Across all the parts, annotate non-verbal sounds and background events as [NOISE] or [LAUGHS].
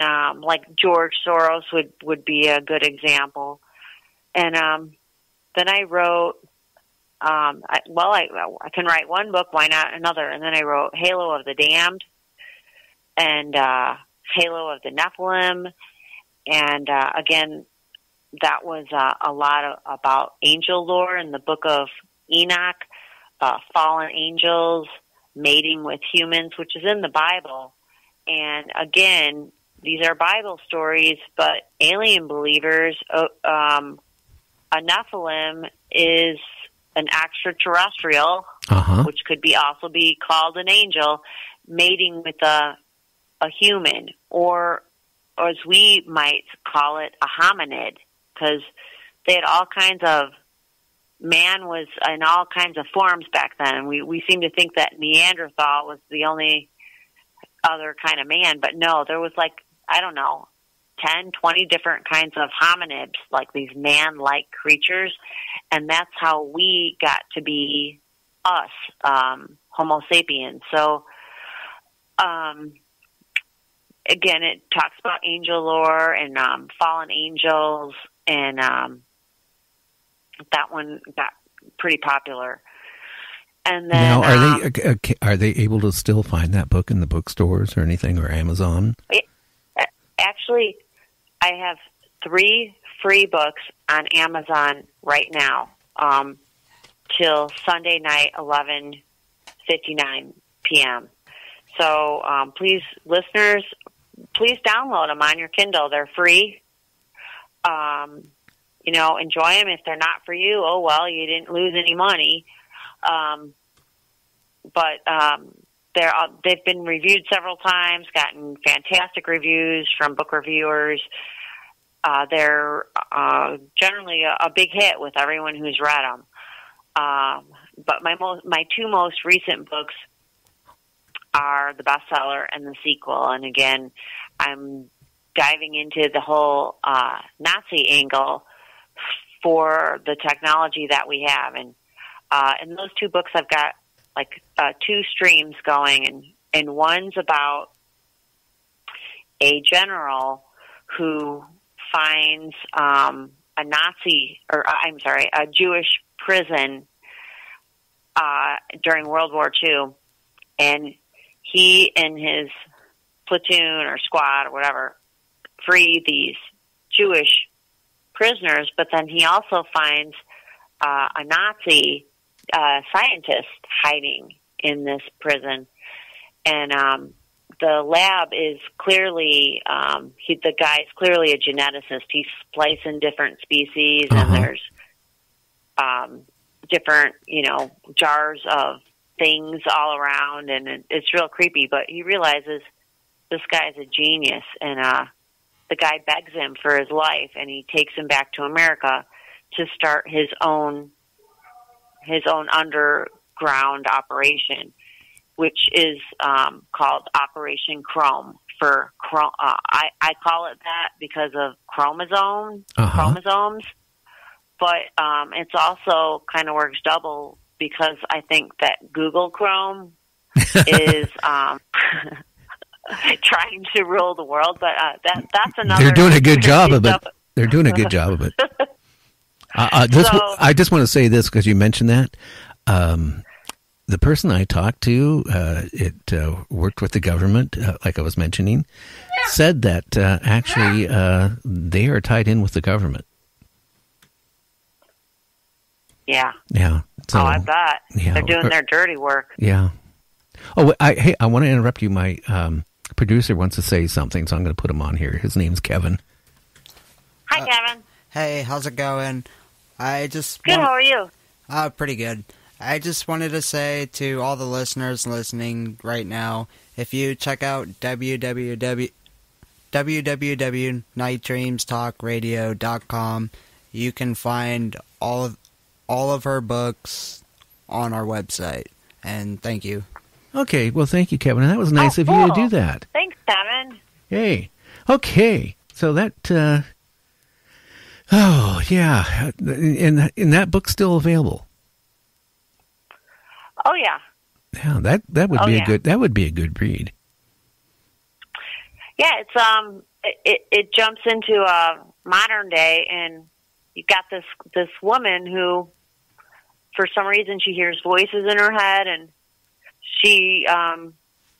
um, like George Soros would would be a good example. And um, then I wrote, um, I, well, I I can write one book, why not another? And then I wrote Halo of the Damned and uh, Halo of the Nephilim, and uh, again, that was uh, a lot of, about angel lore in the book of Enoch, uh, fallen angels mating with humans, which is in the Bible. And again, these are Bible stories, but alien believers, uh, um, a Nephilim is an extraterrestrial, Uh-huh. which could be also be called an angel, mating with a a human, or, or as we might call it, a hominid, because they had all kinds of man was in all kinds of forms back then. We we seem to think that Neanderthal was the only other kind of man, but no, there was like I don't know, ten, twenty different kinds of hominids, like these man-like creatures, and that's how we got to be us, um, Homo sapiens. So, um, again, it talks about angel lore and um, fallen angels, and um, that one got pretty popular. And then, now, are um, they are they able to still find that book in the bookstores or anything or Amazon? Actually, I have three free books on Amazon right now um, till Sunday night, eleven fifty nine p.m. So um, please, listeners, please download them on your Kindle. They're free. Um, you know, enjoy them. If they're not for you, oh well, you didn't lose any money. Um, but um, they're uh, they've been reviewed several times, gotten fantastic reviews from book reviewers. Uh, they're uh, generally a, a big hit with everyone who's read them. Um, but my most my two most recent books are the bestseller and the sequel. And again, I'm diving into the whole uh, Nazi angle for the technology that we have. And uh, in those two books, I've got like uh, two streams going, and and one's about a general who finds um, a Nazi, or uh, I'm sorry, a Jewish prison uh, during World War II, and he and his platoon or squad or whatever free these Jewish prisoners, but then he also finds uh, a Nazi uh, scientist hiding in this prison, and um, the lab is clearly um, he, the guy's clearly a geneticist. He's splicing different species, Uh-huh. and there's um, different you know jars of things all around, and it, it's real creepy. But he realizes this guy's a genius, and uh, the guy begs him for his life, and he takes him back to America to start his own his own underground operation, which is um, called Operation Chrome. For chrom- uh, I I call it that because of chromosome Uh-huh. chromosomes, but um, it's also kind of works double because I think that Google Chrome is [LAUGHS] um, [LAUGHS] trying to rule the world. But uh, that that's another. [LAUGHS] They're doing a good job of it. They're doing a good job of it. Uh, uh, this, So- I just want to say this because you mentioned that. Um, the person I talked to, uh, it uh, worked with the government, uh, like I was mentioning, said that uh, actually uh, they are tied in with the government. Yeah. Yeah. So, oh, I bet yeah, they're doing or- their dirty work. Yeah. Oh, I, hey, I want to interrupt you. My um, producer wants to say something, so I'm going to put him on here. His name's Kevin. Hi, Kevin. Hey, how's it going? I just Good. want- How are you? Uh, pretty good. I just wanted to say to all the listeners listening right now, if you check out www www.nightdreamstalkradio.com, you can find all of all of her books on our website. And thank you. Okay. Well, thank you, Kevin. And that was nice Oh, of you to do that. Thanks, Kevin. Hey. Okay. So that. Uh, oh yeah, and and that book's still available. Oh yeah, Yeah, that that would Oh, be a yeah. good that would be a good read. Yeah, it's um, it it jumps into uh, modern day, and you've got this this woman who, for some reason, she hears voices in her head, and she um,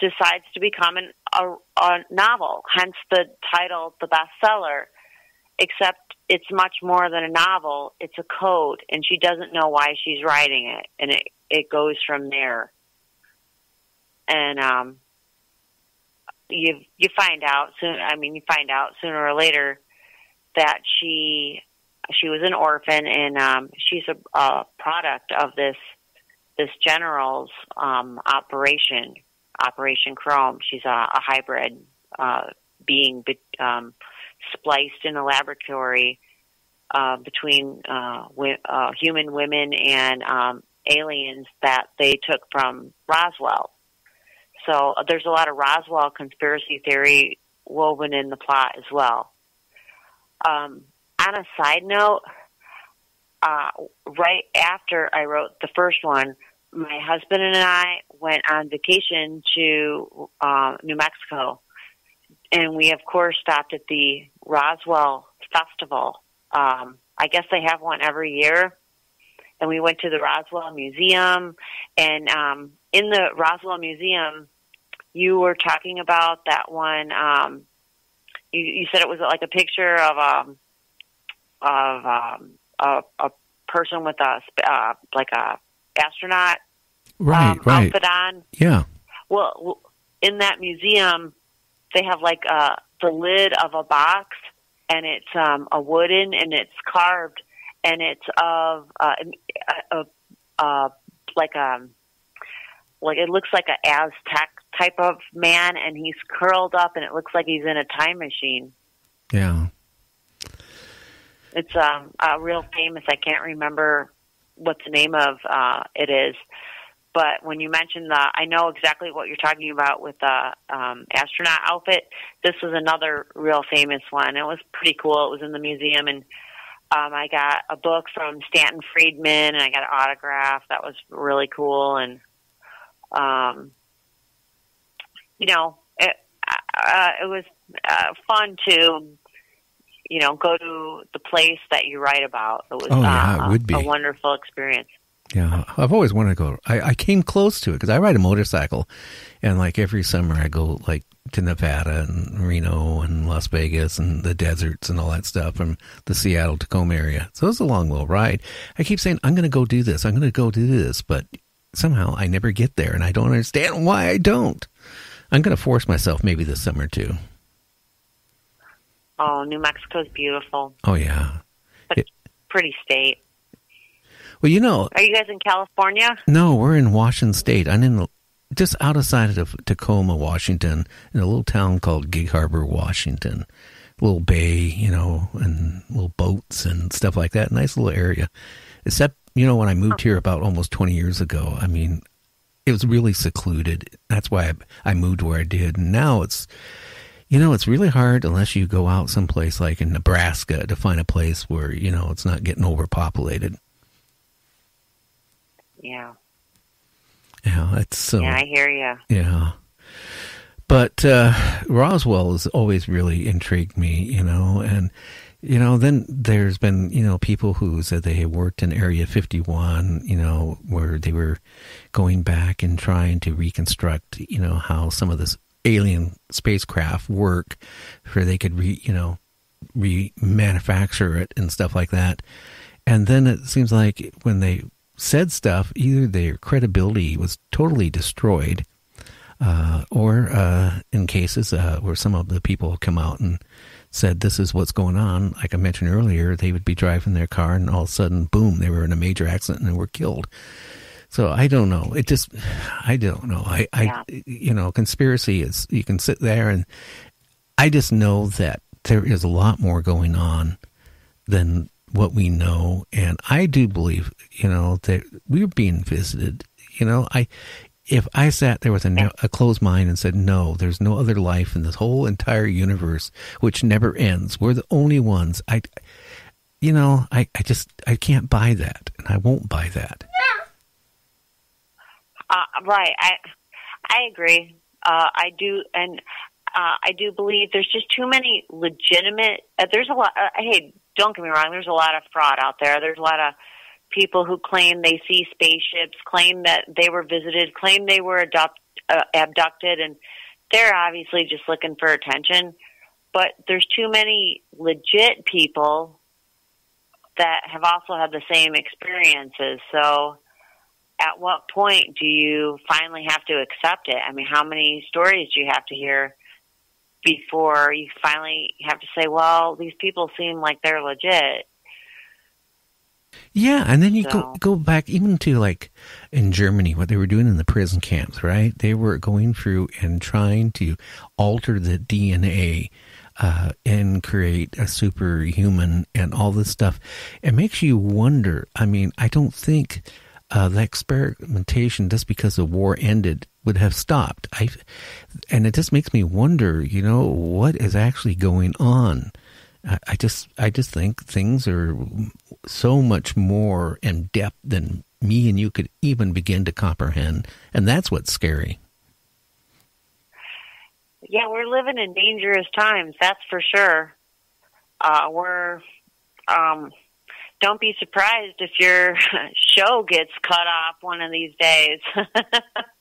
decides to become an, a, a novel. Hence the title, the bestseller. Except it's much more than a novel; it's a code, and she doesn't know why she's writing it, and it it goes from there. And um, you you find out soon. I mean, you find out sooner or later that she she was an orphan, and um, she's a, a product of this this general's um, operation, Operation Chrome. She's a, a hybrid uh, being um, spliced in a laboratory uh, between uh, wi- uh, human women and um, aliens that they took from Roswell. So uh, there's a lot of Roswell conspiracy theory woven in the plot as well. Um, on a side note, uh, right after I wrote the first one, my husband and I went on vacation to uh, New Mexico, and we of course stopped at the Roswell Festival. Um, I guess they have one every year, and we went to the Roswell Museum. And um, in the Roswell Museum, you were talking about that one. Um, you, you said it was like a picture of um, of um, a, a person with a uh, like a astronaut right, um, right. outfit on. Yeah. Well, in that museum, they have like uh, the lid of a box, and it's um, a wooden, and it's carved, and it's of uh, a, a, a like a like it looks like a Aztec type of man, and he's curled up, and it looks like he's in a time machine. Yeah. It's um, a real famous. I can't remember what the name of uh, it is, but when you mentioned the, I know exactly what you're talking about with the um, astronaut outfit. This was another real famous one. It was pretty cool. It was in the museum, and um, I got a book from Stanton Friedman, and I got an autograph. That was really cool, and um, you know, it uh, it was uh, fun to you know go to the place that you write about. It was Oh, yeah, uh, it would be. a wonderful experience. Yeah, I've always wanted to go. I, I came close to it because I ride a motorcycle, and like every summer I go like to Nevada and Reno and Las Vegas and the deserts and all that stuff from the Seattle Tacoma area. So it's a long little ride. I keep saying I'm going to go do this. I'm going to go do this, but somehow I never get there, and I don't understand why I don't. I'm going to force myself maybe this summer too. Oh, New Mexico's beautiful. Oh yeah. But It- pretty state. Well, you know, Are you guys in California? No, we're in Washington State. I'm in the, just outside of Tacoma, Washington, in a little town called Gig Harbor, Washington. Little bay, you know, and little boats and stuff like that. Nice little area. Except, you know, when I moved here about almost 20 years ago, I mean, it was really secluded. That's why I, I moved where I did. And now it's, you know, it's really hard unless you go out someplace like in Nebraska to find a place where, you know, it's not getting overpopulated. Yeah. Yeah, it's so. Yeah, I hear you. Yeah. But uh, Roswell has always really intrigued me, you know, and you know, then there's been you know people who said they had worked in Area 51, you know, where they were going back and trying to reconstruct, you know, how some of this alien spacecraft work, where they could re, you know, remanufacture it and stuff like that. And then it seems like when they said stuff, either their credibility was totally destroyed, uh, or uh, in cases uh, where some of the people come out and said this is what's going on, like I mentioned earlier, they would be driving their car and all of a sudden, boom, they were in a major accident and they were killed. So I don't know. It just, I don't know. I, I, Yeah. you know, conspiracy is you can sit there and I just know that there is a lot more going on than what we know, and I do believe, you know, that we're being visited. You know, I if I sat there with a, a closed mind and said, "No, there's no other life in this whole entire universe, which never ends. We're the only ones." I, you know, I, I just I can't buy that, and I won't buy that. Uh, right. I I agree. Uh, I do, and uh, I do believe there's just too many legitimate. Uh, there's a lot. Uh, hey, don't get me wrong. There's a lot of fraud out there. There's a lot of people who claim they see spaceships, claim that they were visited, claim they were adopt, uh, abducted, and they're obviously just looking for attention. But there's too many legit people that have also had the same experiences. So, at what point do you finally have to accept it? I mean, how many stories do you have to hear before you finally have to say, well, these people seem like they're legit? Yeah, and then you so. go go back even to like in Germany, what they were doing in the prison camps, right? They were going through and trying to alter the DNA uh, and create a superhuman and all this stuff. It makes you wonder. I mean, I don't think uh, the experimentation just because the war ended would have stopped. I, and it just makes me wonder. You know, what is actually going on? I just I just think things are so much more in depth than me and you could even begin to comprehend, and that's what's scary. Yeah, we're living in dangerous times. That's for sure. Uh, we're um, don't be surprised if your [LAUGHS] show gets cut off one of these days. [LAUGHS]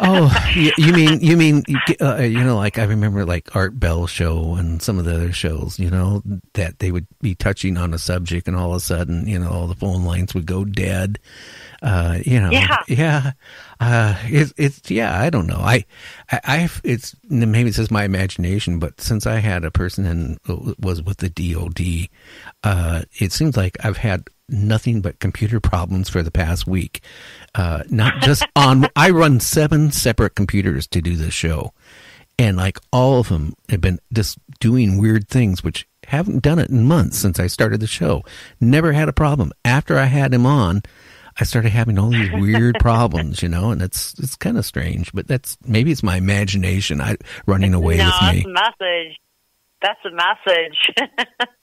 oh, you mean you mean uh, you know like I remember like Art Bell show and some of the other shows, you know, that they would be touching on a subject and all of a sudden, you know, all the phone lines would go dead. Uh, you know, yeah, yeah, uh, it's it's yeah. I don't know. I, I, I've it's maybe it's just my imagination, but since I had a person and was with the DoD, uh, it seems like I've had nothing but computer problems for the past week. Uh, not just [LAUGHS] on, I run seven separate computers to do this show. And like all of them have been just doing weird things, which haven't done it in months since I started the show. Never had a problem. After I had him on, I started having all these weird [LAUGHS] problems, you know, and it's it's kind of strange, but that's maybe it's my imagination I running away no, with me. That's a message. That's a message. [LAUGHS]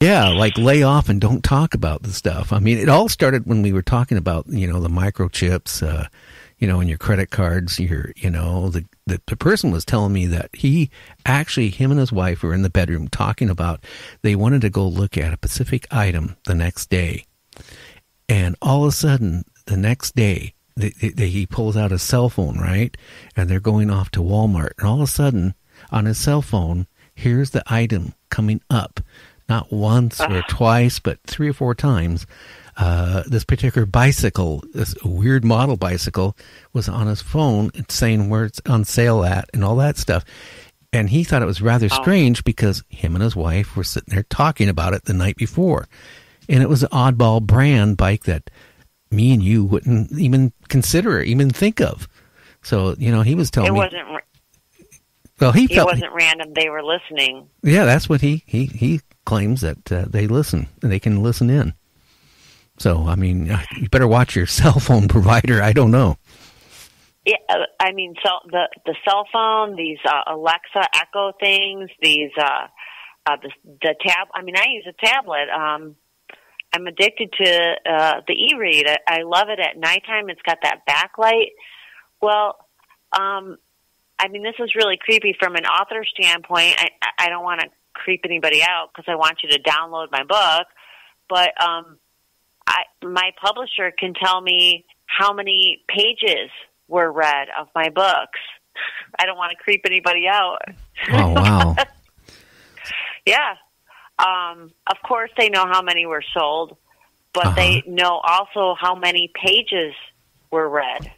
Yeah, like lay off and don't talk about the stuff. I mean, it all started when we were talking about, you know, the microchips, uh, you know, in your credit cards, your, you know, the, the, the person was telling me that he actually, him and his wife were in the bedroom talking about they wanted to go look at a specific item the next day. And all of a sudden, the next day, they, they, he pulls out his cell phone, right? And they're going off to Walmart. And all of a sudden, on his cell phone, here's the item coming up not once or ah. twice, but three or four times. Uh, this particular bicycle, this weird model bicycle, was on his phone saying where it's on sale at and all that stuff. And he thought it was rather oh. strange because him and his wife were sitting there talking about it the night before. And it was an oddball brand bike that me and you wouldn't even consider, or even think of. So, you know, he was telling it me. It wasn't. Well, he it felt wasn't random. They were listening. Yeah, that's what he he he claims that uh, they listen and they can listen in. So, I mean, uh, you better watch your [LAUGHS] cell phone provider. I don't know. Yeah, I mean, so the the cell phone, these uh, Alexa Echo things, these uh, uh, the the tab. I mean, I use a tablet. Um, I'm addicted to uh, the e-read. I, I love it at nighttime. It's got that backlight. Well, um, I mean, this is really creepy from an author standpoint. I I don't want to creep anybody out because I want you to download my book. But um, I, my publisher can tell me how many pages were read of my books. [LAUGHS] I don't want to creep anybody out. Oh wow! [LAUGHS] yeah. Um, of course, they know how many were sold, but uh-huh. they know also how many pages were read.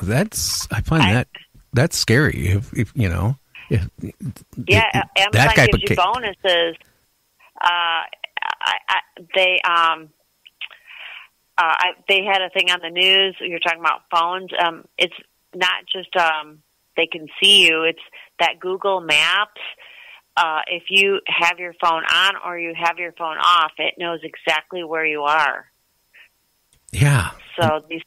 That's I find I, that that's scary. If, if you know, yeah, Amazon gives you bonuses. Uh, I, I, they um, uh, I, they had a thing on the news. You're talking about phones. Um, it's not just um, they can see you. It's that Google Maps. Uh, if you have your phone on or you have your phone off, it knows exactly where you are. Yeah. So these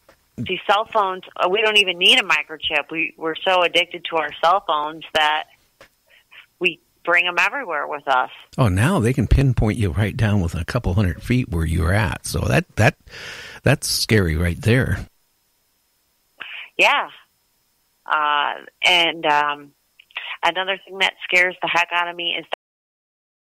these cell phones, uh, we don't even need a microchip. We we're so addicted to our cell phones that we bring them everywhere with us. Oh, now they can pinpoint you right down within a couple hundred feet where you're at. So that that that's scary right there. Yeah, uh, and um, Another thing that scares the heck out of me is